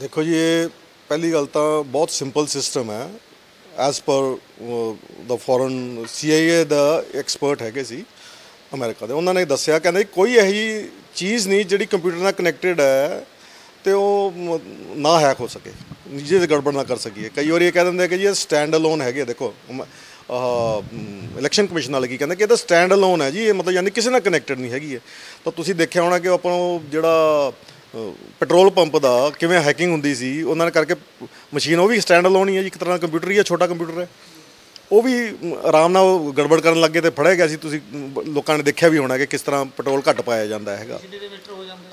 ਦੇਖੋ ਜੀ ਇਹ ਪਹਿਲੀ ਗੱਲ ਤਾਂ ਬਹੁਤ ਸਿੰਪਲ ਸਿਸਟਮ ਹੈ as per the foreign CIA the expert ਹੈਗੇ ਸੀ ਅਮਰੀਕਾ ਦੇ। ਉਹਨਾਂ ਨੇ ਦੱਸਿਆ ਕਹਿੰਦੇ ਕੋਈ ਇਹੋ ਜਿਹੀ ਚੀਜ਼ ਨਹੀਂ ਜਿਹੜੀ ਕੰਪਿਊਟਰ ਨਾਲ ਕਨੈਕਟਡ ਹੈ ਤੇ ਉਹ ਨਾ ਹੈਕ ਹੋ ਸਕੇ ਨਿੱਜੀ ਤੇ ਗੜਬੜ ਨਾ ਕਰ ਸਕੀਏ। ਕਈ ਵਾਰੀ ਇਹ ਕਹਿ ਦਿੰਦੇ ਕਿ ਜੀ ਇਹ ਸਟੈਂਡ ਅਲੋਨ ਹੈਗੇ ਆ, ਦੇਖੋ ਇਲੈਕਸ਼ਨ ਕਮਿਸ਼ਨ ਨਾਲ ਕੀ ਕਹਿੰਦੇ ਕਿ ਇਹ ਤਾਂ ਸਟੈਂਡ ਅਲੋਨ ਹੈ ਜੀ ਇਹ ਮਤਲਬ ਯਾਨੀ ਕਿਸੇ ਨਾਲ ਕਨੈਕਟਡ ਨਹੀਂ ਹੈਗੀ ਹੈ ਤਾਂ ਤੁਸੀਂ ਦੇਖਿਆ ਹੋਣਾ ਕਿ ਆਪਾਂ ਉਹ ਜਿਹੜਾ ਪੈਟਰੋਲ ਪੰਪ ਦਾ ਕਿਵੇਂ ਹੈਕਿੰਗ ਹੁੰਦੀ ਸੀ ਉਹਨਾਂ ਨੇ ਕਰਕੇ ਮਸ਼ੀਨ ਉਹ ਵੀ ਸਟੈਂਡ ਅਲੋਨ ਹੀ ਹੈ ਜੀ ਇੱਕ ਤਰ੍ਹਾਂ ਦਾ ਕੰਪਿਊਟਰ ਹੀ ਹੈ ਛੋਟਾ ਕੰਪਿਊਟਰ ਹੈ। ਉਹ ਵੀ ਆਰਾਮ ਨਾਲ ਗੜਬੜ ਕਰਨ ਲੱਗੇ ਤੇ ਫੜਿਆ ਗਿਆ ਸੀ ਤੁਸੀਂ ਲੋਕਾਂ ਨੇ ਦੇਖਿਆ ਵੀ ਹੋਣਾ ਕਿ ਕਿਸ ਤਰ੍ਹਾਂ ਪੈਟਰੋਲ ਘੱਟ ਪਾਇਆ ਜਾਂਦਾ ਹੈਗਾ।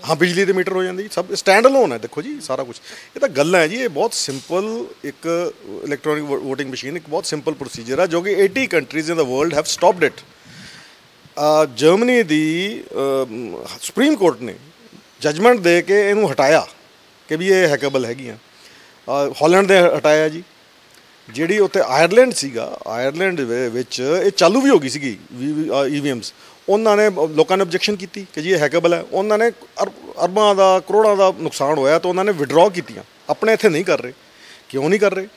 ਹਾਂ ਬਿਜਲੀ ਦੇ ਮੀਟਰ ਹੋ ਜਾਂਦੇ ਜੀ ਸਭ ਸਟੈਂਡ ਅਲੋਨ ਹੈ ਦੇਖੋ ਜੀ ਸਾਰਾ ਕੁਝ ਇਹ ਤਾਂ ਗੱਲ ਹੈ ਜੀ ਇਹ ਬਹੁਤ ਸਿੰਪਲ ਇੱਕ ਇਲੈਕਟ੍ਰੋਨਿਕ VOTING ਮਸ਼ੀਨ ਇੱਕ ਬਹੁਤ ਸਿੰਪਲ ਪ੍ਰੋਸੀਜਰ ਹੈ ਜੋ ਕਿ 80 countries in the world have stopped it Germany the supreme court ਨੇ ਜਜਮੈਂਟ ਦੇ ਕੇ ਇਹਨੂੰ ਹਟਾਇਆ ਕਿ ਵੀ ਇਹ ਹੈਕੇਬਲ ਹੈਗੀਆਂ। ਹਾਲੈਂਡ ਦੇ ਹਟਾਇਆ ਜੀ। ਜਿਹੜੀ ਉੱਥੇ ਆਇਰਲੈਂਡ ਸੀਗਾ ਆਇਰਲੈਂਡ ਵਿੱਚ ਇਹ ਚਾਲੂ ਵੀ ਹੋ ਗਈ ਸੀਗੀ ਈਵੀਐਮਸ ਉਹਨਾਂ ਨੇ ਲੋਕਾਂ ਨੇ ਆਬਜੈਕਸ਼ਨ ਕੀਤੀ ਕਿ ਜੀ ਇਹ ਹੈਕੇਬਲ ਹੈ। ਉਹਨਾਂ ਨੇ ਅਰਬ- ਅਰਬਾਂ ਦਾ, ਕਰੋੜਾਂ ਦਾ ਨੁਕਸਾਨ ਹੋਇਆ ਤਾਂ ਉਹਨਾਂ ਨੇ ਵਿਡਰਾਅ ਕੀਤੀਆਂ। ਆਪਣੇ ਇੱਥੇ ਨਹੀਂ ਕਰ ਰਹੇ। ਕਿਉਂ ਨਹੀਂ ਕਰ ਰਹੇ?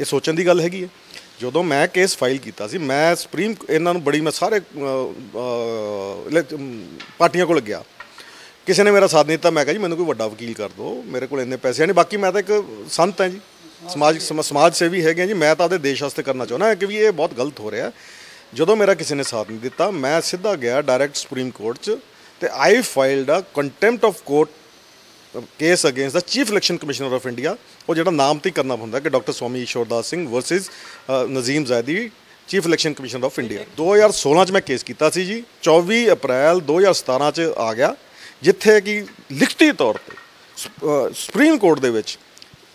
ਇਹ ਸੋਚਣ ਦੀ ਗੱਲ ਹੈਗੀ ਹੈ। ਜਦੋਂ ਮੈਂ ਕੇਸ ਫਾਈਲ ਕੀਤਾ ਸੀ, ਮੈਂ ਸੁਪਰੀਮ ਇਹਨਾਂ ਨੂੰ ਬੜੀ, ਮੈਂ ਸਾਰੇ ਇਲੈਕ- ਪਾਰਟੀਆਂ ਕੋਲ ਗਿਆ। ਕਿਸੇ ਨੇ ਮੇਰਾ ਸਾਥ ਨਹੀਂ ਦਿੱਤਾ, ਮੈਂ ਕਿਹਾ ਜੀ ਮੈਨੂੰ ਕੋਈ ਵੱਡਾ ਵਕੀਲ ਕਰ ਦਿਓ, ਮੇਰੇ ਕੋਲ ਇੰਨੇ ਪੈਸੇ ਨਹੀਂ, ਬਾਕੀ ਮੈਂ ਤਾਂ ਇੱਕ ਸੰਤ ਹਾਂ ਜੀ। ਸਮਾਜ, ਸਮ- ਸਮਾਜ ਸੇਵੀ ਹੈਗੇ ਹਾਂ ਜੀ, ਮੈਂ ਤਾਂ ਆਪਦੇ ਦੇਸ਼ ਵਾਸਤੇ ਕਰਨਾ ਚਾਹੁੰਦਾ ਕਿ ਵੀ ਇਹ ਬਹੁਤ ਗਲਤ ਹੋ ਰਿਹਾ। ਜਦੋਂ ਮੇਰਾ ਕਿਸੇ ਨੇ ਸਾਥ ਨਹੀਂ ਦਿੱਤਾ, ਮੈਂ ਸਿੱਧਾ ਗਿਆ ਡਾਇਰੈਕਟ ਸੁਪਰੀਮ ਕੋਰਟ 'ਚ ਤੇ I filed a contempt of court case against the chief election commissioner of India ਉਹ ਜਿਹੜਾ ਨਾਮ ਤੇ ਹੀ ਕਰਨਾ ਹੁੰਦਾ ਕਿ doctor Swami Ishwardas Singh versus Nasim Zaidi chief election commissioner of India 2016 ਚ ਮੈਂ ਕੇਸ ਕੀਤਾ ਸੀ ਜੀ 24 ਅਪ੍ਰੈਲ 2017 ਚ ਆ ਗਿਆ। ਜਿੱਥੇ ਕਿ ਲਿਖਤੀ ਤੌਰ ਤੇ ਸੁਪਰੀਮ ਕੋਰਟ ਦੇ ਵਿੱਚ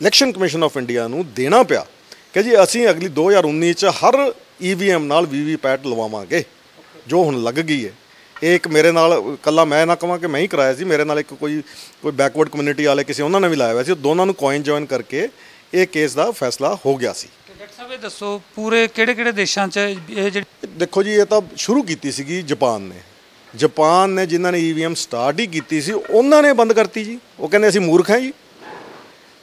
ਇਲੈਕਸ਼ਨ ਕਮਿਸ਼ਨ ਆਫ ਇੰਡੀਆ ਨੂੰ ਦੇਣਾ ਪਿਆ ਕਿ ਜੀ ਅਸੀਂ ਅਗਲੀ 2019 ਚ ਹਰ ਈਵੀਐਮ ਨਾਲ ਵੀਵੀਪੈਟ ਲਵਾਵਾਂਗੇ ਜੋ ਹੁਣ ਲੱਗ ਗਈ ਹੈ। ਇਹ ਇੱਕ ਮੇਰੇ ਨਾਲ ਕੱਲਾ ਮੈਂ ਨਾ ਕਹਾਂ ਕਿ ਮੈਂ ਹੀ ਕਰਾਇਆ ਸੀ ਮੇਰੇ ਨਾਲ ਇੱਕ ਕੋਈ ਕੋਈ ਬੈਕਵਰਡ ਕਮਿਊਨਿਟੀ ਵਾਲੇ ਕਿਸੇ ਉਹਨਾਂ ਨੇ ਵੀ ਲਾਇਆ ਹੋਇਆ ਸੀ ਉਹ ਦੋਨਾਂ ਨੂੰ ਕੋਇਨ ਜੁਆਇਨ ਕਰਕੇ ਇਹ ਕੇਸ ਦਾ ਫੈਸਲਾ ਹੋ ਗਿਆ ਸੀ। ਡਾਕਟਰ ਸਾਹਿਬ ਇਹ ਦੱਸੋ ਪੂਰੇ ਕਿਹੜੇ ਕਿਹੜੇ ਦੇਸ਼ਾਂ 'ਚ ਇਹ ਜਿਹੜੀ ਦੇਖੋ ਜੀ ਇਹ ਤਾਂ ਸ਼ੁਰੂ ਕੀਤੀ ਸੀਗੀ ਜਾਪਾਨ ਨੇ। ਜਾਪਾਨ ਨੇ ਜਿਨ੍ਹਾਂ ਨੇ ਈਵੀਐਮ ਸਟਾਰਟ ਹੀ ਕੀਤੀ ਸੀ ਉਹਨਾਂ ਨੇ ਬੰਦ ਕਰਤੀ ਜੀ। ਉਹ ਕਹਿੰਦੇ ਅਸੀਂ ਮੂਰਖ ਹਾਂ ਜੀ।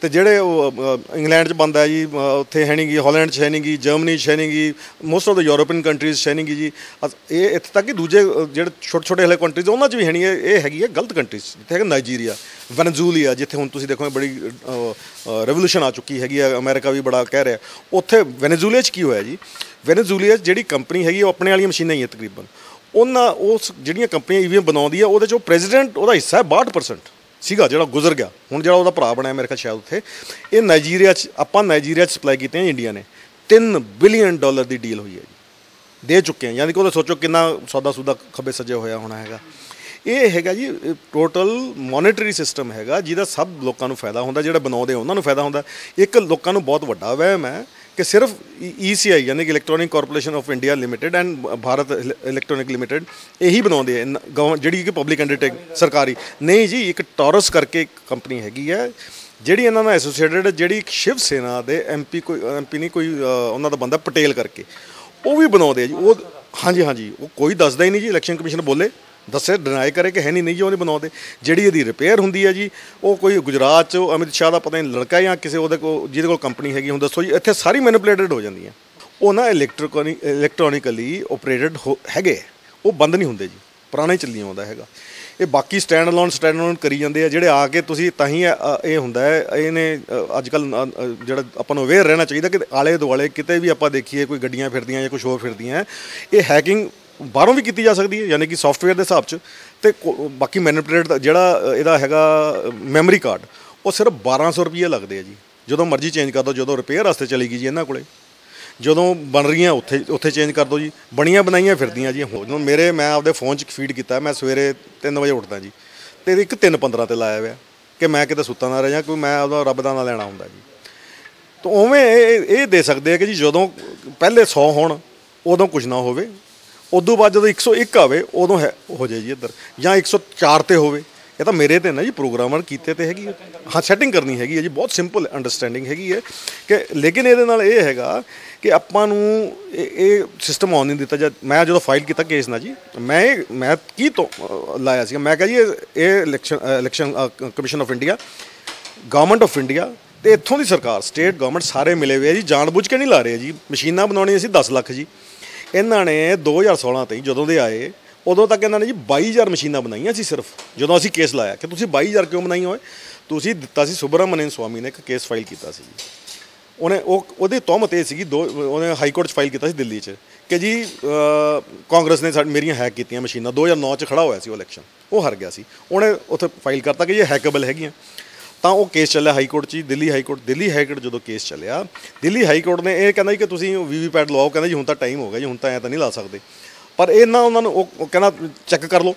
ਤੇ ਜਿਹੜੇ ਉਹ, ਇੰਗਲੈਂਡ 'ਚ ਬੰਦ ਹੈ ਜੀ ਉੱਥੇ ਹੈ ਨਹੀਂ ਗੀ ਹਾਲੈਂਡ 'ਚ ਹੈ ਨਹੀਂ ਜਰਮਨੀ 'ਚ ਹੈ ਨਹੀਂਗੀ most of the European countries 'ਚ ਹੈ ਨਹੀਂ ਗੀ ਜੀ। ਇਹ ਇੱਥੇ ਤੱਕ ਕਿ ਦੂਜੇ ਜਿਹੜੇ ਛੋਟੇ ਛੋਟੇ ਹਲੇ ਕੰਟਰੀਜ਼ ਉਹਨਾਂ 'ਚ ਵੀ ਹੈ ਨਹੀਂ ਇਹ ਹੈਗੀ ਹੈ ਗਲਤ ਕੰਟਰੀਜ਼ ਜਿੱਥੇ ਹੈਗਾ ਨਾਈਜੀਰੀਆ ਵੈਨਜ਼ੂਲੀਆ ਜਿੱਥੇ ਹੁਣ ਤੁਸੀਂ ਦੇਖੋ ਬੜੀ ਰੈਵੋਲੂਸ਼ਨ ਆ ਚੁੱਕੀ ਹੈਗੀ ਹੈ ਅਮਰੀਕਾ ਵੀ ਬੜਾ ਕਹਿ ਰਿਹਾ। ਉੱਥੇ ਵੈਨਜ਼ੂਲੀਆ 'ਚ ਕੀ ਹੋਇਆ ਜੀ? ਵੈਨਜ਼ੂਲੀਆ 'ਚ ਜਿਹੜੀ ਕੰਪਨੀ ਹੈਗੀ ਉਹ ਆਪਣੇ ਵਾਲੀਆਂ ਮਸ਼ੀਨਾਂ ਹੀ ਹੈ ਤਕਰੀਬਨ। ਉਹਨਾਂ ਉਸ ਜਿਹੜੀਆਂ ਕੰਪਨੀਆਂ ਈਵੀਐਮ ਬਣਾਉਂਦੀ ਆ, ਉਹਦੇ ਚੋਂ ਪ੍ਰੈਜ਼ੀਡੈਂਟ ਉਹਦਾ ਹਿੱਸਾ ਹੈ 62% ਸੀਗਾ, ਜਿਹੜਾ ਗੁਜ਼ਰ ਗਿਆ। ਹੁਣ ਜਿਹੜਾ ਉਹਦਾ ਭਰਾ ਬਣਿਆ ਮੇਰੇ ਖਿਆਲ ਸ਼ਾਇਦ ਉੱਥੇ। ਇਹ ਨਾਈਜੀਰੀਆ 'ਚ, ਆਪਾਂ ਨਾਈਜੀਰੀਆ 'ਚ ਸਪਲਾਈ ਕੀਤੇ ਆ ਇੰਡੀਆ ਨੇ। 3 ਬਿਲੀਅਨ ਡਾਲਰ ਦੀ ਡੀਲ ਹੋਈ ਹੈ ਜੀ। ਦੇ ਚੁੱਕੇ ਆ। ਯਾਨੀ ਕਿ ਉਹਦਾ ਸੋਚੋ ਕਿੰਨਾ ਸੌਦਾ ਸੂਦਾ ਖੱਬੇ ਸੱਜੇ ਹੋਇਆ ਹੋਣਾ ਹੈਗਾ। ਇਹ ਹੈਗਾ ਜੀ ਟੋਟਲ ਮੋਨਿਟਰੀ ਸਿਸਟਮ ਹੈਗਾ, ਜਿਹਦਾ ਸਭ ਲੋਕਾਂ ਨੂੰ ਫਾਇਦਾ ਹੁੰਦਾ, ਜਿਹੜਾ ਬਣਾਉਂਦੇ ਉਹਨਾਂ ਨੂੰ ਫਾਇਦਾ ਹੁੰਦਾ। ਇੱਕ ਲੋਕਾਂ ਨੂੰ ਬਹੁਤ ਵੱਡਾ ਵਹਿਮ ਹੈ ਕਿ ਸਿਰਫ ECI ਯਾਨੀ ਕਿ electronic corporation of India limited and Bharat electronic limited ਇਹੀ ਬਣਾਉਂਦੇ ਆ। ਨ- ਜਿਹੜੀ ਕਿ ਪਬਲਿਕ ਅੰਡਰਟੇਕ ਸਰਕਾਰੀ। ਨਹੀਂ ਜੀ, ਇੱਕ ਟੌਰਸ ਕਰਕੇ ਇੱਕ ਕੰਪਨੀ ਹੈਗੀ ਹੈ ਜਿਹੜੀ ਇਹਨਾਂ ਨਾਲ ਐਸੋਸੀਏਟਡ ਜਿਹੜੀ ਸ਼ਿਵ ਸੇਨਾ ਦੇ ਐਮਪੀ ਕੋਈ ਐਮਪੀ ਨਹੀਂ, ਕੋਈ ਉਹਨਾਂ ਦਾ ਬੰਦਾ ਪਟੇਲ ਕਰਕੇ। ਉਹ ਵੀ ਬਣਾਉਂਦੇ ਆ ਜੀ। ਉਹ ਹਾਂਜੀ ਹਾਂਜੀ। ਉਹ ਕੋਈ ਦੱਸਦਾ ਹੀ ਨਹੀਂ ਜੀ, ਇਲੈਕਸ਼ਨ ਕਮਿਸ਼ਨ ਬੋਲੇ। ਦੱਸੇ ਡਿਨਾਈ ਕਰੇ ਕਿ ਹੈ ਨਹੀਂ ਨਹੀਂ ਜੀ, ਉਹ ਬਣਾਉਂਦੇ। ਜਿਹੜੀ ਇਹਦੀ ਰਿਪੇਅਰ ਹੁੰਦੀ ਹੈ ਜੀ, ਉਹ ਕੋਈ ਗੁਜਰਾਤ ਚ, ਅਮਿਤ ਸ਼ਾਹ ਦਾ ਪਤਾ ਨਹੀਂ ਲੜਕਾ ਜਾਂ ਕਿਸੇ ਉਹਦੇ ਕੋਲ ਜਿਹਦੇ ਕੋਲ ਕੰਪਨੀ ਹੈਗੀ, ਹੁਣ ਦੱਸੋ ਜੀ, ਇੱਥੇ ਸਾਰੀ ਮੈਨੀਪੂਲੇਟਡ ਹੋ ਜਾਂਦੀਆਂ ਉਹ ਨਾ ਇਲੈਕਟ੍ਰੋਨਿਕ ਇਲੈਕਟ੍ਰੋਨਿਕਲੀ ਆਪਰੇਟਡ ਹੈਗੇ ਉਹ ਬੰਦ ਨਹੀਂ ਹੁੰਦੇ ਜੀ, ਪੁਰਾਣੇ ਹੀ ਚੱਲੀ ਆਉਂਦਾ ਹੈਗਾ। ਇਹ ਬਾਕੀ ਸਟੈਂਡ ਅਲੋਨ ਸਟੈਂਡ ਅਲੋਨ ਕਰੀ ਜਾਂਦੇ ਆ, ਜਿਹੜੇ ਆ ਕੇ ਤੁਸੀਂ ਤਾਂ ਹੀ ਇਹ ਹੁੰਦਾ ਹੈ, ਇਹਨੇ ਅੱਜ ਕੱਲ ਜਿਹੜਾ ਆਪਾਂ ਨੂੰ ਅਵੇਅਰ ਰਹਿਣਾ ਚਾਹੀਦਾ ਕਿ ਆਲੇ ਦੁਆਲੇ ਕਿਤੇ ਵੀ ਆਪਾਂ ਦੇਖੀਏ, ਕੋਈ ਗੱਡੀਆਂ ਫਿਰਦੀਆਂ ਜਾਂ ਕੁਝ ਹੋਰ ਫਿਰਦੀਆਂ, ਇਹ ਹੈਕਿੰਗ ਬਾਹਰੋਂ ਵੀ ਕੀਤੀ ਜਾ ਸਕਦੀ ਹੈ, ਯਾਨੀ ਕਿ ਸੌਫਟਵੇਅਰ ਦੇ ਹਿਸਾਬ 'ਚ। ਤੇ ਕੋ- ਬਾਕੀ ਮੈਨੀਪੂਲੇਟ ਦਾ ਜਿਹੜਾ ਇਹਦਾ ਹੈਗਾ ਮੈਮਰੀ ਕਾਰਡ ਉਹ ਸਿਰਫ 1200 ਰੁਪਏ ਲੱਗਦੇ ਆ ਜੀ। ਜਦੋਂ ਮਰਜ਼ੀ ਚੇਂਜ ਕਰ ਦਿਓ ਜਦੋਂ ਰਿਪੇਅਰ ਵਾਸਤੇ ਚਲੀ ਗਈ ਜੀ ਇਹਨਾਂ ਕੋਲੇ। ਜਦੋਂ ਬਣ ਰਹੀਆਂ ਉੱਥੇ ਉੱਥੇ ਚੇਂਜ ਕਰ ਦਿਓ ਜੀ। ਬਣੀਆਂ ਬਣਾਈਆਂ ਫਿਰਦੀਆਂ ਜੀ ਹੁਣ। ਮੇਰੇ, ਮੈਂ ਆਪਦੇ ਫੋਨ 'ਚ ਫੀਡ ਕੀਤਾ, ਮੈਂ ਸਵੇਰੇ 3 ਵਜੇ ਉੱਠਦਾ ਜੀ। ਤੇ ਇੱਕ 3:15 ਤੇ ਲਾਇਆ ਹੋਇਆ, ਕਿ ਮੈਂ ਕਿਤੇ ਸੁੱਤਾ ਨਾ ਰਹਿ ਜਾਂ ਕੋਈ ਮੈਂ ਉਹਦਾ ਰੱਬ ਦਾ ਨਾਂ ਲੈਣਾ ਹੁੰਦਾ ਜੀ। ਤਾਂ ਉਵੇਂ ਇਹ ਇਹ ਦੇ ਸਕਦੇ ਆ ਕਿ ਜੀ ਜਦੋਂ ਪਹਿਲੇ 100 ਹੋਣ, ਉਦੋਂ ਕੁਝ ਨਾ ਹੋਵੇ। ਉਦੋਂ ਬਾਅਦ ਜਦੋਂ 101 ਆਵੇ, ਉਦੋਂ ਹੈ ਹੋ ਜਾਏ ਜੀ ਇੱਧਰ। ਜਾਂ 104 ਤੇ ਹੋਵੇ। ਇਹ ਤਾਂ ਮੇਰੇ ਤੇ ਨਾ ਜੀ ਪ੍ਰੋਗਰਾਮਰ ਕੀਤੇ ਤੇ ਹੈਗੀ ਹਾਂ ਸੈਟਿੰਗ ਕਰਨੀ ਹੈਗੀ ਹੈ ਜੀ। ਬਹੁਤ ਸਿੰਪਲ ਅੰਡਰਸਟੈਂਡਿੰਗ ਹੈਗੀ ਹੈ ਕਿ ਲੇਕਿਨ ਇਹਦੇ ਨਾਲ ਇਹ ਹੈਗਾ ਕਿ ਆਪਾਂ ਨੂੰ ਇਹ ਸਿਸਟਮ ਆਉਣ ਨਹੀਂ ਦਿੱਤਾ ਜਦ ਮੈਂ ਜਦੋਂ ਫਾਈਲ ਕੀਤਾ ਕੇਸ ਨਾ ਜੀ, ਮੈਂ ਇਹ- ਮੈਂ ਕੀ ਤੋਂ ਲਾਇਆ ਸੀ ਮੈਂ ਕਿਹਾ ਜੀ, ਇਹ- ਇਹ election election commission of India government of India ਤੇ ਇੱਥੋਂ ਦੀ ਸਰਕਾਰ ਸਟੇਟ ਗਵਰਨਮੈਂਟ ਸਾਰੇ ਮਿਲੇ ਹੋਏ ਆ ਜੀ। ਜਾਣਬੁੱਝ ਕੇ ਨਹੀਂ ਲਾ ਰਹੇ ਜੀ। ਮਸ਼ੀਨਾਂ ਬਣਾਉਣੀਆਂ ਸੀ 10 ਲੱਖ ਜੀ। ਇਹਨਾਂ ਨੇ 2016 ਤੇ ਜਦੋਂ ਦੇ ਆਏ, ਉਦੋਂ ਤੱਕ ਇਹਨਾਂ ਨੇ ਜੀ 22000 ਮਸ਼ੀਨਾਂ ਬਣਾਈਆਂ ਸੀ ਸਿਰਫ, ਜਦੋਂ ਅਸੀਂ ਕੇਸ ਲਾਇਆ ਕਿ ਤੁਸੀਂ 22000 ਕਿਉਂ ਬਣਾਈਆਂ ਹੋਏ? ਤੁਸੀਂ ਦਿੱਤਾ ਸੀ ਸੁਬਰਾਮਨਿਆਨ ਸਵਾਮੀ ਨੇ ਇੱਕ ਕੇਸ ਫਾਈਲ ਕੀਤਾ ਸੀ ਉਹਨੇ ਉਹ, ਉਹਦੀ ਤਹਮਤ ਇਹ ਸੀਗੀ, ਦੋ, ਉਹਨੇ ਹਾਈ ਕੋਰਟ 'ਚ ਫਾਈਲ ਕੀਤਾ ਸੀ ਦਿੱਲੀ 'ਚ ਕਿ ਜੀ ਕਾਂਗਰਸ ਨੇ ਸਾਡੀ, ਮੇਰੀਆਂ ਹੈਕ ਕੀਤੀਆਂ ਮਸ਼ੀਨਾਂ 2009 'ਚ ਖੜਾ ਹੋਇਆ ਸੀ ਉਹ ਇਲੈਕਸ਼ਨ ਉਹ ਹਾਰ ਗਿਆ ਸੀ। ਉਹਨੇ ਉੱਥੇ ਫਾਈਲ ਕਰਤਾ ਕਿ ਇਹ ਹੈਕੇਬਲ ਹੈਗੀਆਂ। ਤਾਂ ਉਹ ਕੇਸ ਚੱਲਿਆ ਹਾਈ ਕੋਰਟ 'ਚ ਹੀ, Delhi high court Delhi high court ਜਦੋਂ ਕੇਸ ਚੱਲਿਆ ਦਿੱਲੀ ਹਾਈ ਕੋਰਟ ਨੇ ਇਹ ਕਹਿੰਦਾ ਜੀ ਕਿ ਤੁਸੀਂ ਵੀਵੀਪੈਟ ਲਵਾਓ ਕਹਿੰਦਾ ਜੀ ਹੁਣ ਤਾਂ ਟਾਈਮ ਹੋ ਗਿਆ ਜੀ ਹੁਣ ਤਾਂ ਐ ਤਾਂ ਨਹੀਂ ਲਾ ਸਕਦੇ। ਪਰ ਇਹ ਨਾ ਉਹਨਾਂ ਨੂੰ ਉਹ ਕਹਿੰਦਾ ਚੈੱਕ ਕਰ ਲਓ।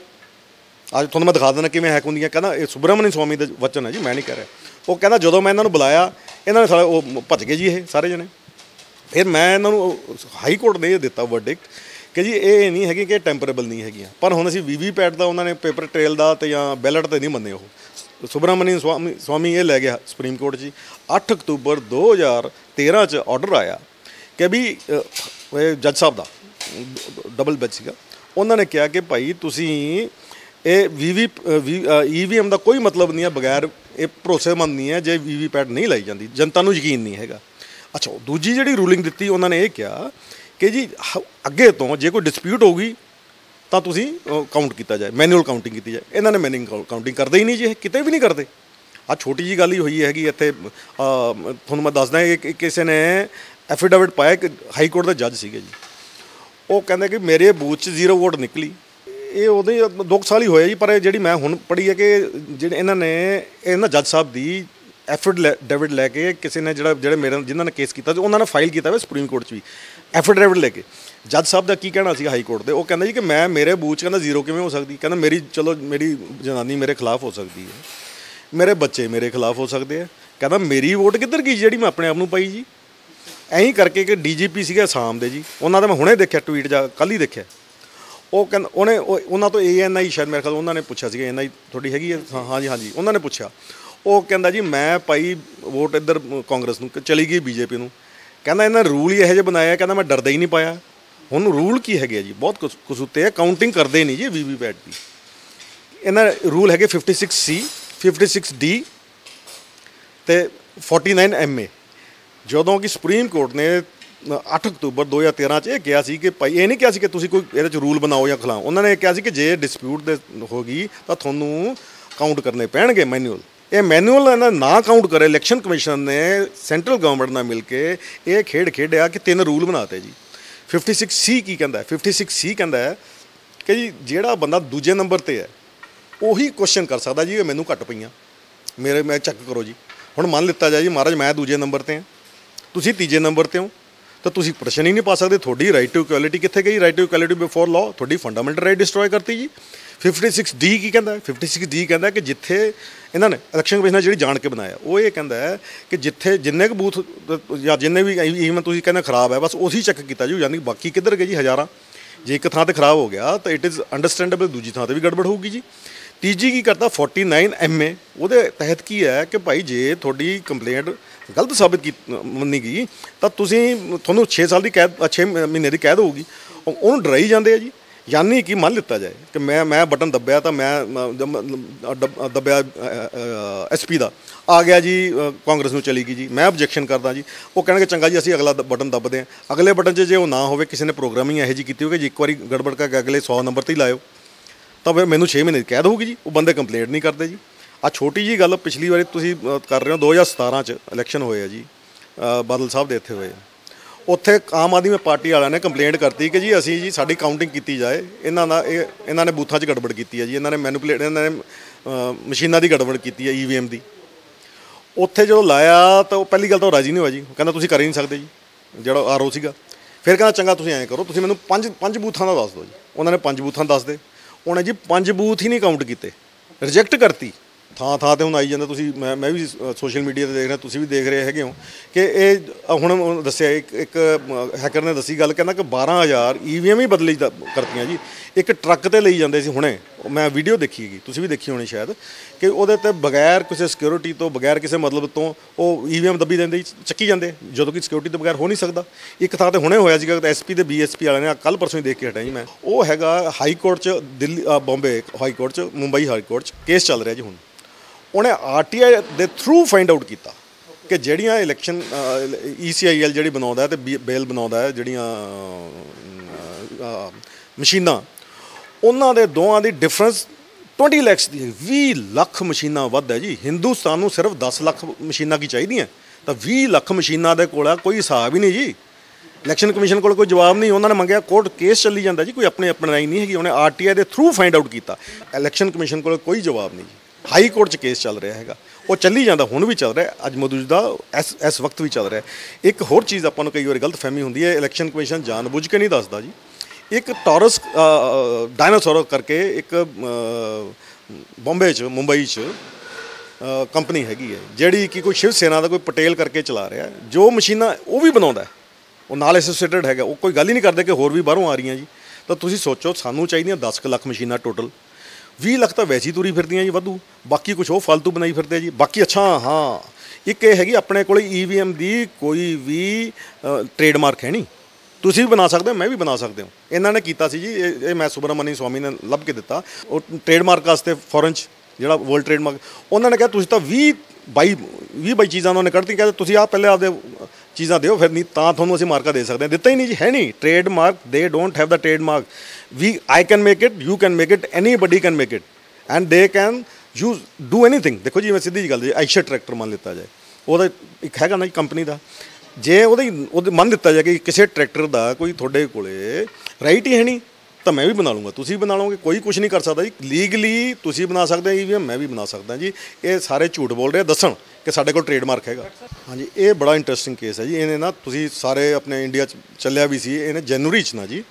ਅੱਜ ਤੁਹਾਨੂੰ ਮੈਂ ਦਿਖਾ ਦਿੰਦਾ ਕਿਵੇਂ ਹੈਕ ਹੁੰਦੀਆਂ ਕਹਿੰਦਾ ਇਹ ਸੁਬਰਾਮਨਿਆਨ ਸਵਾਮੀ ਦਾ ਵਚਨ ਹੈ ਜੀ ਮੈਂ ਨਹੀਂ ਕਹਿ ਰਿਹਾ। ਉਹ ਕਹਿੰਦਾ ਜਦੋਂ ਮੈਂ ਇਹਨਾਂ ਨੂੰ ਬੁਲਾਇਆ ਇਹਨਾਂ ਨੇ ਸਾਲੇ ਉਹ ਭੱਜ ਗਏ ਜੀ ਇਹ ਸਾਰੇ ਜਣੇ। ਫਿਰ ਮੈਂ ਇਹਨਾਂ ਨੂੰ ਹਾਈ ਕੋਰਟ ਨੇ ਇਹ ਦਿੱਤਾ ਵਰਡਿਕਟ ਕਿ ਜੀ ਇਹ ਨਹੀਂ ਹੈਗੀ ਕਿ ਟੈਂਪਰੇਬਲ ਨਹੀਂ ਹੈਗੀਆਂ। ਪਰ ਹੁਣ ਅਸੀਂ ਵੀਵੀਪੈਟ ਦਾ ਉਹਨਾਂ ਨੇ ਪੇਪਰ ਟ੍ਰੇਲ ਦਾ ਤੇ ਜਾਂ ਬੈਲਟ ਤੇ ਨਹੀਂ ਮੰਨੇ ਉਹ। ਸੁਬਰਾਮਨਿਆਨ ਸਵਾਮੀ ਸਵਾਮੀ ਇਹ ਲੈ ਗਿਆ ਸੁਪਰੀਮ ਕੋਰਟ 'ਚ 8 ਅਕਤੂਬਰ 2013 ਚ ਆਰਡਰ ਆਇਆ ਕਿ ਵੀ ਇਹ ਜੱਜ ਸਾਹਿਬ ਦਾ ਡਬਲ ਬੈਚ ਸੀਗਾ। ਉਹਨਾਂ ਨੇ ਕਿਹਾ ਕਿ ਭਾਈ ਤੁਸੀਂ ਇਹ ਵੀਵੀ ਈਵੀਐਮ ਦਾ ਕੋਈ ਮਤਲਬ ਨਹੀਂ ਹੈ, ਬਗੈਰ ਇਹ ਭਰੋਸੇਮੰਦ ਨਹੀਂ ਹੈ, ਜੇ ਵੀਵੀਪੈਟ ਨਹੀਂ ਲਾਈ ਜਾਂਦੀ, ਜਨਤਾ ਨੂੰ ਯਕੀਨ ਨਹੀਂ ਹੈਗਾ। ਅੱਛਾ ਦੂਜੀ ਜਿਹੜੀ ਰੂਲਿੰਗ ਦਿੱਤੀ, ਉਹਨਾਂ ਨੇ ਇਹ ਕਿਹਾ ਕਿ ਜੀ, ਹ- ਅੱਗੇ ਤੋਂ ਜੇ ਕੋਈ ਡਿਸਪਿਊਟ ਹੋਊਗੀ ਤਾਂ ਤੁਸੀਂ ਕਾਊਂਟ ਕੀਤਾ ਜਾਏ ਮੈਨੂਅਲ ਕਾਊਂਟਿੰਗ ਕੀਤੀ ਜਾਏ। ਇਹਨਾਂ ਨੇ ਮੈਨੂਅਲ ਕਾਊਂਟਿੰਗ ਕਰਦੇ ਹੀ ਨਹੀਂ ਜੀ ਇਹ, ਕਿਤੇ ਵੀ ਨਹੀਂ ਕਰਦੇ। ਆ ਛੋਟੀ ਜੀ ਗੱਲ ਹੀ ਹੋਈ ਹੈਗੀ ਇੱਥੇ ਤੁਹਾਨੂੰ ਮੈਂ ਦੱਸਦਾ ਕਿ ਇੱਕ ਕਿਸੇ ਨੇ ਐਫੀਡੇਵਿਟ ਪਾਇਆ ਕਿ ਹਾਈ ਕੋਰਟ ਦੇ ਜੱਜ ਸੀਗੇ ਜੀ। ਉਹ ਕਹਿੰਦੇ ਕਿ ਮੇਰੇ ਬੂਥ 'ਚ ਜ਼ੀਰੋ ਵੋਟ ਨਿਕਲੀ। ਇਹ ਉਹਦੇ ਦੋ ਸਾਲ ਹੀ ਹੋਇਆ ਜੀ, ਪਰ ਇਹ ਜਿਹੜੀ ਮੈਂ ਹੁਣ ਪੜ੍ਹੀ ਹੈ ਕਿ ਜਿਹੜੇ ਇਹਨਾਂ ਨੇ, ਇਹਨਾਂ ਜੱਜ ਸਾਹਿਬ ਦੀ ਐਫੀਡੇਵਿਟ ਲੈ ਕੇ ਕਿਸੇ ਨੇ ਜਿਹੜਾ ਜਿਹੜੇ ਮੇਰੇ ਜਿਨ੍ਹਾਂ ਨੇ ਕੇਸ ਕੀਤਾ ਸੀ, ਉਹਨਾਂ ਨੇ ਫਾਈਲ ਕੀਤਾ ਹੋਇਆ ਸੁਪਰੀਮ ਕੋਰਟ 'ਚ ਵੀ। ਐਫੀਡੇਵਿਟ ਲੈ ਕੇ। ਜੱਜ ਸਾਹਿਬ ਦਾ ਕੀ ਕਹਿਣਾ ਸੀ ਹਾਈ ਕੋਰਟ ਦੇ? ਉਹ ਕਹਿੰਦਾ ਜੀ ਕਿ ਮੈਂ, ਮੇਰੇ ਬੂਥ 'ਚ ਕਹਿੰਦਾ ਜ਼ੀਰੋ ਕਿਵੇਂ ਹੋ ਸਕਦੀ? ਕਹਿੰਦਾ ਮੇਰੀ, ਚਲੋ ਮੇਰੀ ਜਨਾਨੀ ਮੇਰੇ ਖਿਲਾਫ ਹੋ ਸਕਦੀ ਹੈ। ਮੇਰੇ ਬੱਚੇ ਮੇਰੇ ਖਿਲਾਫ ਹੋ ਸਕਦੇ ਆ ਕਹਿੰਦਾ ਮੇਰੀ ਵੋਟ ਕਿੱਧਰ ਗਈ ਜਿਹੜੀ ਮੈਂ ਆਪਣੇ ਆਪ ਨੂੰ ਪਾਈ ਜੀ? ਐਂ ਹੀ ਕਰਕੇ ਕਿ ਡੀਜੀਪੀ ਸੀਗੇ ਅਸਾਮ ਦੇ ਜੀ। ਉਹਨਾਂ ਦਾ ਮੈਂ ਹੁਣੇ ਦੇਖਿਆ ਟਵੀਟ ਜਾ ਕੱਲ ਹੀ ਦੇਖਿਆ। ਉਹ ਕਹਿੰਦਾ, ਉਹਨੇ, ਉਹ- ਉਹਨਾਂ ਤੋਂ ਏਐਨਆਈ ਸ਼ਾਇਦ ਮੇਰੇ ਖਿਆਲ ਉਹਨਾਂ ਨੇ ਪੁੱਛਿਆ ਸੀਗਾ ਐਨਆਈ ਤੁਹਾਡੀ ਹੈਗੀ ਹੈ? ਹਾਂ, ਹਾਂਜੀ ਹਾਂਜੀ, ਉਹਨਾਂ ਨੇ ਪੁੱਛਿਆ। ਉਹ ਕਹਿੰਦਾ ਜੀ, ਮੈਂ ਪਾਈ ਵੋਟ ਇੱਧਰ ਕਾਂਗਰਸ ਨੂੰ, ਚਲੀ ਗਈ ਬੀਜੇਪੀ ਨੂੰ। ਕਹਿੰਦਾ ਇਹਨਾਂ ਰੂਲ ਹੀ ਇਹੋ ਜਿਹੇ ਬਣਾਇਆ ਕਹਿੰਦਾ ਮੈਂ ਡਰਦਾ ਹੀ ਨਹੀਂ ਪਾਇਆ। ਹੁਣ ਰੂਲ ਕੀ ਹੈਗੇ ਆ ਜੀ? ਬਹੁਤ ਕੁਸ- ਕਸੂਤੇ ਹੈ ਕਾਊਂਟਿੰਗ ਕਰਦੇ ਨਹੀਂ ਜੀ ਵੀਵੀਪੈਟ ਦੀ। ਇਹਨਾਂ ਰੂਲ ਹੈਗੇ 56C 56D ਤੇ 49 ਐਮਏ ਜਦੋਂ ਕਿ ਸੁਪਰੀਮ ਕੋਰਟ ਨੇ 8 ਅਕਤੂਬਰ 2013 ਚ ਇਹ ਕਿਹਾ ਸੀ ਕਿ ਭਾਈ, ਇਹ ਨਹੀਂ ਕਿਹਾ ਸੀ ਕਿ ਤੁਸੀਂ ਕੋਈ ਇਹਦੇ ਚ ਰੂਲ ਬਣਾਓ ਜਾਂ ਖਿਲਾਓ। ਉਹਨਾਂ ਨੇ ਇਹ ਕਿਹਾ ਸੀ ਕਿ ਜੇ ਡਿਸਪਿਊਟ ਦੇ ਹੋਗੀ ਤਾਂ ਤੁਹਾਨੂੰ ਕਾਊਂਟ ਕਰਨੇ ਪੈਣਗੇ ਮੈਨੂਅਲ ਇਹ ਮੈਨੂਅਲ ਇਹਨਾਂ ਨਾ ਕਾਊਂਟ ਕਰੇ ਇਲੈਕਸ਼ਨ ਕਮਿਸ਼ਨ ਨੇ ਸੈਂਟਰਲ ਗਵਰਨਮੈਂਟ ਨਾਲ ਮਿਲ ਕੇ ਇਹ ਖੇਡ ਖੇਡਿਆ ਕਿ ਤਿੰਨ ਰੂਲ ਬਣਾਤੇ ਜੀ। 56C ਕੀ ਕਹਿੰਦਾ ਹੈ? 56C ਕਹਿੰਦਾ ਹੈ ਕਿ ਜੀ ਜਿਹੜਾ ਬੰਦਾ ਦੂਜੇ ਨੰਬਰ ਤੇ ਹੈ, ਉਹੀ ਕੁਐਸਚਨ ਕਰ ਸਕਦਾ ਜੀ, ਇਹ ਮੈਨੂੰ ਘੱਟ ਪਈਆਂ। ਮੇਰੇ, ਮੈਂ ਚੈੱਕ ਕਰੋ ਜੀ। ਹੁਣ ਮੰਨ ਲਿੱਤਾ ਜਾ ਜੀ, ਮਹਾਰਾਜ, ਮੈਂ ਦੂਜੇ ਨੰਬਰ ਤੇ ਹਾਂ। ਤੁਸੀਂ ਤੀਜੇ ਨੰਬਰ ਤੇ ਹੋ, ਤਾਂ ਤੁਸੀਂ ਪ੍ਰਸ਼ਨ ਹੀ ਨਹੀਂ ਪਾ ਸਕਦੇ। ਤੁਹਾਡੀ ਰਾਈਟ ਟੂ ਇਕੁਐਲਿਟੀ ਕਿੱਥੇ ਗਈ? Right to equality before law ਤੁਹਾਡੀ ਫੰਡਾਮੈਂਟਲ ਰਾਈਟ ਡਿਸਟਰੋਏ ਕਰਤੀ ਜੀ। 56D ਕੀ ਕਹਿੰਦਾ? ਹੈ 56D ਕਹਿੰਦਾ ਕਿ ਜਿੱਥੇ ਇਹਨਾਂ ਨੇ ਇਲੈਕਸ਼ਨ ਕਮਿਸ਼ਨ ਜਿਹੜੀ ਜਾਣ ਕੇ ਬਣਾਇਆ, ਉਹ ਇਹ ਕਹਿੰਦਾ ਹੈ ਕਿ ਜਿੱਥੇ ਜਿੰਨੇ ਕੁ ਬੂਥ, ਜਾਂ ਜਿੰਨੇ ਵੀ ਈਵਨ ਤੁਸੀਂ ਕਹਿੰਦੇ ਖਰਾਬ ਹੈ, ਬਸ ਉਹੀ ਚੈੱਕ ਕੀਤਾ ਜੀ ਯਾਨੀ ਬਾਕੀ ਕਿੱਧਰ ਗਏ ਜੀ ਹਜ਼ਾਰਾਂ? ਜੇ ਇੱਕ ਥਾਂ ਤੇ ਖਰਾਬ ਹੋ ਗਿਆ, ਤਾਂ ਇਟ ਇਜ਼ ਅੰਡਰਸਟੈਂਡੇਬਲ ਦੂਜੀ ਥਾਂ ਤੇ ਵੀ ਗੜਬੜ ਹੋਊਗੀ ਜੀ। ਤੀਜੀ ਕੀ ਕਰਦਾ 49 ਐਮਏ ਉਹਦੇ ਤਹਿਤ ਕੀ ਹੈ ਕਿ ਭਾਈ ਜੇ ਤੁਹਾਡੀ ਕੰਪਲੇਂਟ ਗਲਤ ਸਾਬਿਤ ਕੀ, ਮੰਨੀ ਗਈ, ਤਾਂ ਤੁਸੀਂ, ਤੁਹਾਨੂੰ 6 ਸਾਲ ਦੀ ਕੈਦ 6 ਮਹੀਨੇ ਦੀ ਕੈਦ ਹੋਊਗੀ। ਉਹਨੂੰ ਡਰਾਈ ਜਾਂਦੇ ਆ ਜੀ। ਯਾਨੀ ਕਿ ਮੰਨ ਲਿੱਤਾ ਜਾਏ ਕਿ ਮੈਂ ਮੈਂ ਬਟਨ ਦੱਬਿਆ ਤਾਂ ਮੈਂ, ਮ- ਦਮ- ਦਬ- ਦੱਬਿਆ ਐਸਪੀ ਦਾ। ਆ ਗਿਆ ਜੀ ਕਾਂਗਰਸ ਨੂੰ ਚਲੀ ਗਈ ਜੀ। ਮੈਂ ਆਬਜੈਕਸ਼ਨ ਕਰਦਾ ਜੀ। ਉਹ ਕਹਿਣਗੇ, ਚੰਗਾ ਜੀ, ਅਸੀਂ ਅਗਲਾ ਬਟਨ ਦੱਬਦੇ ਹਾਂ। ਅਗਲੇ ਬਟਨ 'ਚ ਜੇ ਉਹ ਨਾ ਹੋਵੇ, ਕਿਸੇ ਨੇ ਪ੍ਰੋਗਰਾਮਿੰਗ ਇਹੋ ਜੀ ਕੀਤੀ ਹੋਵੇ, ਜੀ ਇੱਕ ਵਾਰੀ ਗੜਬੜ ਕਰਕੇ ਅਗਲੇ 100 ਨੰਬਰ ਤੇ ਹੀ ਲਾਇਓ, ਤਾਂ ਫਿਰ ਮੈਨੂੰ 6 ਮਹੀਨੇ ਦੀ ਕੈਦ ਹੋਊਗੀ ਜੀ। ਉਹ ਬੰਦੇ ਕੰਪਲੇਂਟ ਨਹੀਂ ਕਰਦੇ ਜੀ। ਆ ਛੋਟੀ ਜੀ ਗੱਲ ਪਿਛਲੀ ਵਾਰੀ ਤੁਸੀਂ ਕਰ ਰਹੇ ਹੋ 2017 ਚ ਇਲੈਕਸ਼ਨ ਹੋਏ ਆ ਜੀ। ਬਾਦਲ ਸਾਹਿਬ ਦੇ ਇੱਥੇ ਹੋਏ ਉੱਥੇ ਆਮ ਆਦਮੀ ਪਾਰਟੀ ਵਾਲਿਆਂ ਨੇ ਕੰਪਲੇਂਟ ਕਰਤੀ ਕਿ ਜੀ ਅਸੀਂ ਜੀ ਸਾਡੀ ਕਾਊਂਟਿੰਗ ਕੀਤੀ ਜਾਏ। ਇਹਨਾਂ ਦਾ ਇਹ ਇਹਨਾਂ ਨੇ ਬੂਥਾਂ 'ਚ ਗੜਬੜ ਕੀਤੀ ਹੈ ਜੀ। ਇਹਨਾਂ ਨੇ ਮੈਨੂਪਲੇਟ ਇਹਨਾਂ ਨੇ ਮਸ਼ੀਨਾਂ ਦੀ ਗੜਬੜ ਕੀਤੀ ਹੈ ਈਵੀਐਮ ਦੀ। ਉੱਥੇ ਜਦੋਂ ਲਾਇਆ ਤਾਂ ਉਹ ਪਹਿਲੀ ਗੱਲ ਤਾਂ ਉਹ ਰਾਜੀ ਨਹੀਂ ਹੋਇਆ ਜੀ। ਕਹਿੰਦਾ ਤੁਸੀਂ ਕਰ ਹੀ ਨਹੀਂ ਸਕਦੇ ਜੀ। ਜਿਹੜਾ ਆਰਓ ਸੀਗਾ। ਫਿਰ ਕਹਿੰਦਾ ਚੰਗਾ ਤੁਸੀਂ ਐਂ ਕਰੋ, ਤੁਸੀਂ ਮੈਨੂੰ ਪੰਜ ਪੰਜ ਬੂਥਾਂ ਦਾ ਦੱਸ ਦਿਓ ਜੀ। ਉਹਨਾਂ ਨੇ ਪੰਜ ਬੂਥਾਂ ਦੱਸ ਦੇ। ਉਹਨੇ ਜੀ ਪੰਜ ਬੂਥ ਹੀ ਨਹੀਂ ਕਾਊਂਟ ਕੀਤੇ। ਰਿਜੈਕਟ ਕਰਤੀ। ਥਾਂ ਥਾਂ ਤੇ ਹੁਣ ਆਈ ਜਾਂਦਾ। ਤੁਸੀਂ ਮੈਂ ਮੈਂ ਵੀ ਸੋਸ਼ਲ ਮੀਡੀਆ ਤੇ ਦੇਖ ਰਿਹਾ ਤੁਸੀਂ ਵੀ ਦੇਖ ਰਹੇ ਹੈਗੇ ਹੋ ਕਿ ਇਹ ਹੁਣ ਦੱਸਿਆ ਇੱਕ ਇੱਕ ਹੈਕਰ ਨੇ ਦੱਸੀ ਗੱਲ ਕਹਿੰਦਾ ਕਿ 12000 ਈਵੀਐਮ ਹੀ ਬਦਲੀ ਕਰਤੀਆਂ ਜੀ। ਇੱਕ ਟਰੱਕ ਤੇ ਲਈ ਜਾਂਦੇ ਸੀ ਹੁਣੇ। ਮੈਂ ਵੀਡੀਓ ਦੇਖੀ ਹੈਗੀ ਤੁਸੀਂ ਵੀ ਦੇਖੀ ਹੋਣੀ ਸ਼ਾਇਦ ਕਿ ਉਹਦੇ ਤੇ ਬਗੈਰ ਕਿਸੇ ਸਿਕਿਉਰਿਟੀ ਤੋਂ ਬਗੈਰ ਕਿਸੇ ਮਤਲਬ ਤੋਂ ਉਹ ਈਵੀਐਮ ਦੱਬੀ ਦਿੰਦੇ ਸੀ, ਚੱਕੀ ਜਾਂਦੇ ਜਦੋਂ ਕਿ ਸਿਕਿਉਰਿਟੀ ਤੋਂ ਬਗੈਰ ਹੋ ਨਹੀਂ ਸਕਦਾ। ਇੱਕ ਥਾਂ ਤੇ ਹੁਣੇ ਹੋਇਆ ਸੀਗਾ ਐਸਪੀ ਤੇ ਬੀਐਸਪੀ ਵਾਲਿਆਂ ਨੇ ਕੱਲ ਪਰਸੋਂ ਹੀ ਦੇਖ ਕੇ ਹਟਿਆ ਜੀ ਮੈਂ। ਉਹ ਹੈਗਾ ਹਾਈ ਕੋਰਟ ਚ Delhi uh, Bombay high court ਚ ਮੁੰਬਈ ਹਾਈ ਕੋਰਟ ਚ ਕੇਸ ਚੱਲ ਰਿਹਾ ਜੀ ਹੁਣ। ਉਹਨੇ ਆਰਟੀਆਈ ਦੇ ਥਰੂ ਫਾਈਂਡ ਆਊਟ ਕੀਤਾ ਕਿ ਜਿਹੜੀਆਂ ਇਲੈਕਸ਼ਨ ਈਸੀਆਈਐਲ ਜਿਹੜੀ ਬਣਾਉਂਦਾ ਹੈ ਤੇ ਬੇਲ ਬਣਾਉਂਦਾ ਹੈ, ਜਿਹੜੀਆਂ ਮਸ਼ੀਨਾਂ, ਉਹਨਾਂ ਦੇ ਦੋਵਾਂ ਦੀ ਡਿਫਰੈਂਸ 20 ਲੱਖ ਦੀ ਹੈ। 20 ਲੱਖ ਮਸ਼ੀਨਾਂ ਵੱਧ ਹੈ ਜੀ। ਹਿੰਦੁਸਤਾਨ ਨੂੰ ਸਿਰਫ 10 ਲੱਖ ਮਸ਼ੀਨਾਂ ਕੀ ਚਾਹੀਦੀਆਂ? ਤਾਂ 20 ਲੱਖ ਮਸ਼ੀਨਾਂ ਦੇ ਕੋਲ ਕੋਈ ਹਿਸਾਬ ਹੀ ਨਹੀਂ ਜੀ। ਇਲੈਕਸ਼ਨ ਕਮਿਸ਼ਨ ਕੋਲ ਕੋਈ ਜਵਾਬ ਨਹੀਂ। ਉਹਨਾਂ ਨੇ ਮੰਗਿਆ ਕੋਰਟ ਕੇਸ ਚੱਲੀ ਜਾਂਦਾ ਜੀ। ਕੋਈ ਆਪਣੇ ਆਪਣਾ ਨਹੀਂ ਹੈਗੀ। ਉਹਨੇ ਆਰਟੀਆਈ ਦੇ ਥਰੂ ਫਾਈਂਡ ਆਊਟ ਕੀਤਾ। ਇਲੈਕਸ਼ਨ ਕਮਿਸ਼ਨ ਕੋਲ ਕੋਈ ਜਵਾਬ ਨਹੀਂ ਜੀ। ਹਾਈ ਕੋਰਟ 'ਚ ਕੇਸ ਚੱਲ ਰਿਹਾ ਹੈਗਾ। ਉਹ ਚੱਲੀ ਜਾਂਦਾ ਹੁਣ ਵੀ ਚੱਲ ਰਿਹਾ। ਅੱਜ ਮੌਜੂਦਾ ਇਸ ਇਸ ਵਕਤ ਵੀ ਚੱਲ ਰਿਹਾ। ਇੱਕ ਹੋਰ ਚੀਜ਼ ਆਪਾਂ ਨੂੰ ਕਈ ਵਾਰ ਗਲਤ ਫਹਿਮੀ ਹੁੰਦੀ ਹੈ ਇਲੈਕਸ਼ਨ ਕਮਿਸ਼ਨ ਜਾਣਬੁੱਝ ਕੇ ਨਹੀਂ ਦੱਸਦਾ ਜੀ। ਇੱਕ ਟੌਰਸ ਡਾਇਨਾਸੌਰ ਕਰਕੇ ਇੱਕ ਅ, ਬੰਬੇ 'ਚ ਮੁੰਬਈ 'ਚ ਕੰਪਨੀ ਹੈਗੀ ਹੈ ਜਿਹੜੀ ਕਿ ਕੋਈ ਸ਼ਿਵ ਸੈਨਾ ਦਾ ਕੋਈ ਪਟੇਲ ਕਰਕੇ ਚਲਾ ਰਿਹਾ ਜੋ ਮਸ਼ੀਨਾਂ ਉਹ ਵੀ ਬਣਾਉਂਦਾ ਉਹ ਨਾਲ ਐਸੋਸੀਏਟਡ ਹੈਗਾ। ਉਹ ਕੋਈ ਗੱਲ ਹੀ ਨਹੀਂ ਕਰਦੇ ਕਿ ਹੋਰ ਵੀ ਬਾਹਰੋਂ ਆ ਰਹੀਆਂ ਜੀ। ਤਾਂ ਤੁਸੀਂ ਸੋਚੋ ਸਾਨੂੰ ਚਾਹੀਦੀਆਂ 10 ਕੁ ਲੱਖ ਮਸ਼ੀਨਾਂ ਟੋਟਲ 20 ਲੱਖ ਤਾਂ ਵੈਸੀ ਤੁਰੀ ਫਿਰਦੀਆਂ ਜੀ ਵਾਧੂ। ਬਾਕੀ ਕੁਝ ਉਹ ਫालतू ਬਣਾਈ ਫਿਰਦੇ ਜੀ। ਬਾਕੀ ਅੱਛਾ, ਹਾਂ। ਇੱਕ ਇਹ ਹੈਗੀ ਆਪਣੇ ਕੋਲ ਈਵੀਐਮ ਦੀ ਕੋਈ ਵੀ ਟ੍ਰੇਡਮਾਰਕ ਹੈ ਨਹੀਂ। ਤੁਸੀਂ ਵੀ ਬਣਾ ਸਕਦੇ ਹੋ, ਮੈਂ ਵੀ ਬਣਾ ਸਕਦੇ ਹਾਂ। ਇਹਨਾਂ ਨੇ ਕੀਤਾ ਸੀ ਜੀ, ਇਹ ਇਹ ਮੈਂ ਸੁਬਰਮਨੀ ਸਵਾਮੀ ਨੇ ਲੱਭ ਕੇ ਦਿੱਤਾ। ਉਹ ਟ੍ਰੇਡਮਾਰਕ ਵਾਸਤੇ ਫੋਰਨ ਚ, ਜਿਹੜਾ ਵਰਲਡ ਟ੍ਰੇਡਮਾਰਕ ਉਹਨਾਂ ਨੇ ਕਿਹਾ, ਤੁਸੀਂ ਤਾਂ 20 22 20 ਬਾਈ ਚੀਜ਼ਾਂ ਉਹਨਾਂ ਨੇ ਕੱਢਤੀ ਕਹਿੰਦੇ ਤੁਸੀਂ ਆ ਪਹਿਲੇ ਆਪਦੇ ਚੀਜ਼ਾਂ ਦਿਓ ਫਿਰ ਨਹੀਂ, ਤਾਂ ਤੁਹਾਨੂੰ ਅਸੀਂ ਮਾਰਕਾ ਦੇ ਸਕਦੇ ਹਾਂ। ਦਿੱਤਾ ਹੀ ਨਹੀਂ ਜੀ, ਹੈ ਨਹੀਂ। Trademark they don't have the trademark we I can make it you can make it anybody can make it and they can use do anything ਦੇਖੋ ਜੀ, ਮੈਂ ਸਿੱਧੀ ਜੀ ਗੱਲ ਜੀ ਆਈਸ਼ਾ ਟਰੈਕਟਰ ਮੰਨ ਲਿੱਤਾ ਜਾਏ। ਉਹਦਾ ਇੱਕ ਹੈਗਾ ਨਾ ਕੰਪਨੀ ਦਾ। ਜੇ ਉਹਦੇ ਉਹਦੇ ਮੰਨ ਦਿੱਤਾ ਜਾਏ ਕਿ ਕਿਸੇ ਟਰੈਕਟਰ ਦਾ ਕੋਈ ਤੁਹਾਡੇ ਕੋਲੇ ਰਾਈਟ ਹੀ ਹੈ ਨਹੀਂ, ਤਾਂ ਮੈਂ ਵੀ ਬਣਾ ਲੂੰਗਾ ਤੁਸੀਂ ਵੀ ਬਣਾ ਲਓਗੇ, ਕੋਈ ਕੁਝ ਨਹੀਂ ਕਰ ਸਕਦਾ ਜੀ। ਲੀਗਲੀ ਤੁਸੀਂ ਬਣਾ ਸਕਦੇ ਹੋ ਈਵੀਐਮ ਮੈਂ ਵੀ ਬਣਾ ਸਕਦਾ ਜੀ। ਇਹ ਸਾਰੇ ਝੂਠ ਬੋਲ ਰਹੇ ਦੱਸਣ ਕਿ ਸਾਡੇ ਕੋਲ ਟ੍ਰੇਡਮਾਰਕ ਹੈਗਾ। ਹਾਂਜੀ, ਇਹ ਬੜਾ ਇੰਟਰਸਟਿੰਗ ਕੇਸ ਹੈ ਜੀ। ਇਹਨੇ ਨਾ, ਤੁਸੀਂ ਸਾਰੇ ਆਪਣੇ ਇੰਡੀਆ ਚ ਚੱਲਿਆ ਵੀ ਸੀ, ਇਹਨੇ ਜਨਵਰੀ ਚ ਨਾ ਜੀ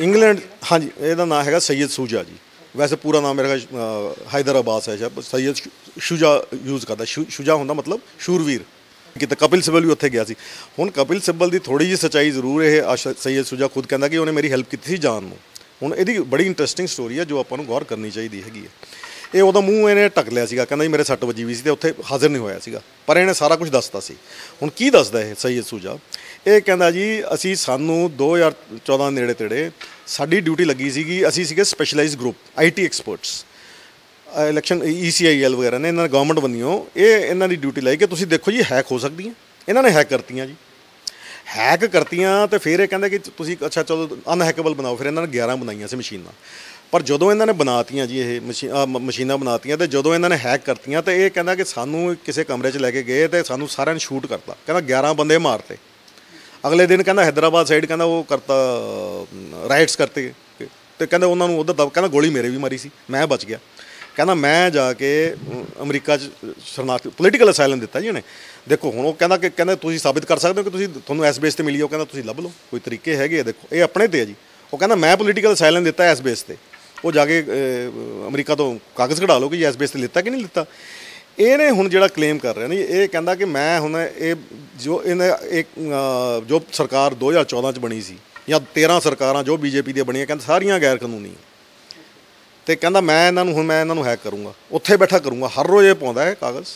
ਇੰਗਲੈਂਡ ਹਾਂਜੀ ਇਹਦਾ ਨਾਮ ਹੈਗਾ ਸੈਯਦ ਸੂਜਾ ਜੀ। ਵੈਸੇ ਪੂਰਾ ਨਾਮ ਮੇਰਾ ਹੈਗਾ, ਅਹ, ਹੈਦਰ ਅਬਾਸ ਹੈ। ਸ਼ਾਇਦ ਸੈਯਦ ਸ਼ੁ- ਸ਼ੁਜਾ ਯੂਜ਼ ਕਰਦਾ। ਸ਼ੁ- ਸ਼ੁਜਾ ਹੁੰਦਾ ਮਤਲਬ ਸ਼ੂਰਵੀਰ। ਕਿਤੇ ਕਪਿਲ ਸਿੱਬਲ ਵੀ ਉੱਥੇ ਗਿਆ ਸੀ। ਹੁਣ ਕਪਿਲ ਸਿੱਬਲ ਦੀ ਥੋੜੀ ਜਿਹੀ ਸੱਚਾਈ ਜ਼ਰੂਰ ਇਹ ਆਸ਼ਾ- ਸੈਯਦ ਸੂਜਾ ਖੁਦ ਕਹਿੰਦਾ ਕਿ ਉਹਨੇ ਮੇਰੀ ਹੈਲਪ ਕੀਤੀ ਸੀ ਜਾਣ ਨੂੰ। ਹੁਣ ਇਹਦੀ ਬੜੀ ਇੰਟਰਸਟਿੰਗ ਸਟੋਰੀ ਹੈ ਜੋ ਆਪਾਂ ਨੂੰ ਗੌਰ ਕਰਨੀ ਚਾਹੀਦੀ ਹੈਗੀ ਹੈ। ਇਹ ਉਹਦਾ ਮੂੰਹ ਇਹਨੇ ਢੱਕ ਲਿਆ ਸੀਗਾ, ਕਹਿੰਦਾ ਜੀ ਮੇਰੇ ਸੱਟ ਵੱਜੀ ਵੀ ਸੀ ਤੇ ਉੱਥੇ ਹਾਜ਼ਰ ਨਹੀਂ ਹੋਇਆ ਸੀਗਾ। ਪਰ ਇਹਨੇ ਸਾਰਾ ਕੁਝ ਦੱਸਤਾ ਸੀ। ਹੁਣ ਕੀ ਦੱਸਦਾ ਇਹ ਸੈਯਦ ਸੁਜਾ ਇਹ ਕਹਿੰਦਾ ਜੀ, ਅਸੀਂ ਸਾਨੂੰ 2014 ਨੇੜੇ ਤੇੜੇ ਸਾਡੀ ਡਿਊਟੀ ਲੱਗੀ ਸੀਗੀ, ਅਸੀਂ ਸੀਗੇ specialised group IT experts election ECIL ਵਗੈਰਾ ਨੇ, ਇਹਨਾਂ ਨੇ ਗਵਰਨਮੈਂਟ ਬੰਨਿਓ, ਇਹ ਇਹਨਾਂ ਦੀ ਡਿਊਟੀ ਲਾਈ ਕਿ ਤੁਸੀਂ ਦੇਖੋ ਜੀ ਹੈਕ ਹੋ ਸਕਦੀਆਂ। ਇਹਨਾਂ ਨੇ ਹੈਕ ਕਰਤੀਆਂ ਜੀ। ਹੈਕ ਕਰਤੀਆਂ ਤੇ ਫਿਰ ਇਹ ਕਹਿੰਦੇ ਕਿ ਤੁਸੀਂ, ਅੱਛਾ ਚਲੋ ਅਨਹੈਕੇਬਲ ਬਣਾਓ। ਫਿਰ ਇਹਨਾਂ ਨੇ 11 ਬਣਾਈਆਂ ਸੀ ਮਸ਼ੀਨਾਂ। ਪਰ ਜਦੋਂ ਇਹਨਾਂ ਨੇ ਬਣਾਤੀਆਂ ਜੀ, ਇਹ ਮਸ਼ੀ- ਆਹ ਮ- ਮਸ਼ੀਨਾਂ ਬਣਾਤੀਆਂ ਤੇ ਜਦੋਂ ਇਹਨਾਂ ਨੇ ਹੈਕ ਕਰਤੀਆਂ ਤੇ ਇਹ ਕਹਿੰਦਾ ਕਿ ਸਾਨੂੰ ਕਿਸੇ ਕਮਰੇ 'ਚ ਲੈ ਕੇ ਗਏ ਤੇ ਸਾਨੂੰ ਸਾਰਿਆਂ ਨੂੰ ਸ਼ੂਟ ਕਰਤਾ। ਕਹਿੰਦਾ 11 ਬੰਦੇ ਮਾਰਤੇ। ਅਗਲੇ ਦਿਨ ਕਹਿੰਦਾ ਹੈਦਰਾਬਾਦ ਸਾਈਡ ਕਹਿੰਦਾ ਉਹ ਕਰਤਾ ਰਾਈਟਸ ਕਰਤੇ। ਤੇ ਕਹਿੰਦਾ ਉਹਨਾਂ ਨੂੰ ਉਧਰ ਦਬ, ਕਹਿੰਦਾ ਗੋਲੀ ਮੇਰੇ ਵੀ ਮਾਰੀ ਸੀ, ਮੈਂ ਬਚ ਗਿਆ। ਕਹਿੰਦਾ ਮੈਂ ਜਾ ਕੇ ਅਮਰੀਕਾ ਚ ਸ਼ਰਨਾਰਥੀ ਪੋਲੀਟੀਕਲ ਅਸਾਈਲਮ ਦਿੱਤਾ ਜੀ ਉਹਨੇ। ਦੇਖੋ ਹੁਣ ਉਹ ਕਹਿੰਦਾ ਕਿ, ਕਹਿੰਦਾ ਤੁਸੀਂ ਸਾਬਿਤ ਕਰ ਸਕਦੇ ਹੋ ਕਿ ਤੁਸੀਂ, ਤੁਹਾਨੂੰ ਐਸ ਬੇਸ ਤੇ ਮਿਲੀ ਹੈ ਉਹ ਕਹਿੰਦਾ ਤੁਸੀਂ ਲੱਭ ਲਓ। ਕੋਈ ਤਰੀਕੇ ਹੈਗੇ ਆ, ਦੇਖੋ। ਇਹ ਆਪਣੇ ਤੇ ਹੈ ਜੀ। ਉਹ ਕਹਿੰਦਾ ਮੈਂ ਪੋਲੀਟੀਕਲ ਅਸਾਈਲਮ ਦਿੱਤਾ ਇਸ ਬੇਸ ਤੇ। ਉਹ ਜਾ ਕੇ ਅਮਰੀਕਾ ਤੋਂ ਕਾਗਜ਼ ਕਢਾ ਲਓ ਕਿ ਜੀ ਬੇਸ ਤੇ ਲਿੱਤਾ ਕਿ ਨਹੀਂ ਲਿੱਤਾ। ਇਹਨੇ ਹੁਣ ਜਿਹੜਾ ਕਲੇਮ ਕਰ ਰਿਹਾ ਨਹੀਂ ਇਹ ਕਹਿੰਦਾ ਕਿ ਮੈਂ ਹੁਣ ਇਹ ਜੋ ਇਹਨੇ ਇੱਕ ਜੋ ਸਰਕਾਰ 2014 ਚ ਬਣੀ ਸੀ ਜਾਂ 13 ਸਰਕਾਰਾਂ ਜੋ ਬੀਜੇਪੀ ਦੀਆਂ ਬਣੀਆਂ, ਕਹਿੰਦਾ ਸਾਰੀਆਂ ਗੈਰ ਕਾਨੂੰਨੀ ਤੇ ਕਹਿੰਦਾ ਮੈਂ ਇਹਨਾਂ ਨੂੰ, ਹੁਣ ਮੈਂ ਇਹਨਾਂ ਨੂੰ ਹੈਕ ਕਰੂੰਗਾ। ਉੱਥੇ ਬੈਠਾ ਕਰੂੰਗਾ, ਹਰ ਰੋਜ਼ ਇਹ ਪਾਉਂਦਾ ਹੈ ਕਾਗਜ਼।